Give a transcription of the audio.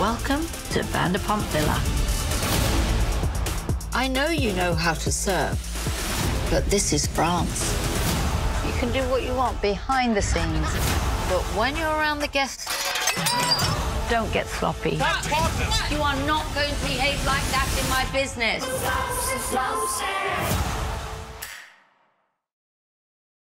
Welcome to Vanderpump Villa. I know you know how to serve, but this is France. You can do what you want behind the scenes, but when you're around the guests, don't get sloppy. You are not going to behave like that in my business.